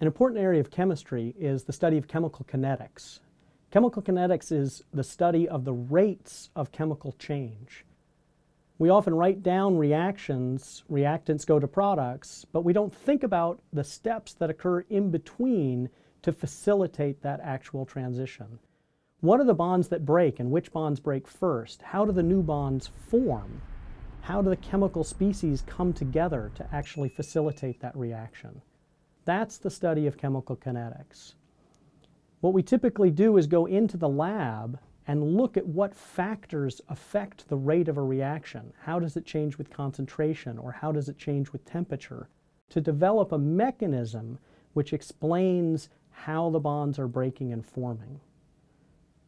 An important area of chemistry is the study of chemical kinetics. Chemical kinetics is the study of the rates of chemical change. We often write down reactions, reactants go to products, but we don't think about the steps that occur in between to facilitate that actual transition. What are the bonds that break and which bonds break first? How do the new bonds form? How do the chemical species come together to actually facilitate that reaction? That's the study of chemical kinetics. What we typically do is go into the lab and look at what factors affect the rate of a reaction. How does it change with concentration or how does it change with temperature? To develop a mechanism which explains how the bonds are breaking and forming.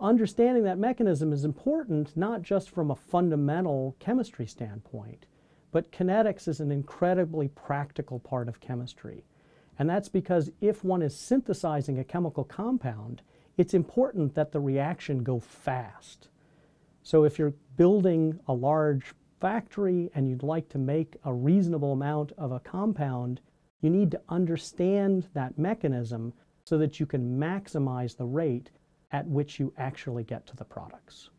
Understanding that mechanism is important not just from a fundamental chemistry standpoint, but kinetics is an incredibly practical part of chemistry. And that's because if one is synthesizing a chemical compound, it's important that the reaction go fast. So if you're building a large factory and you'd like to make a reasonable amount of a compound, you need to understand that mechanism so that you can maximize the rate at which you actually get to the products.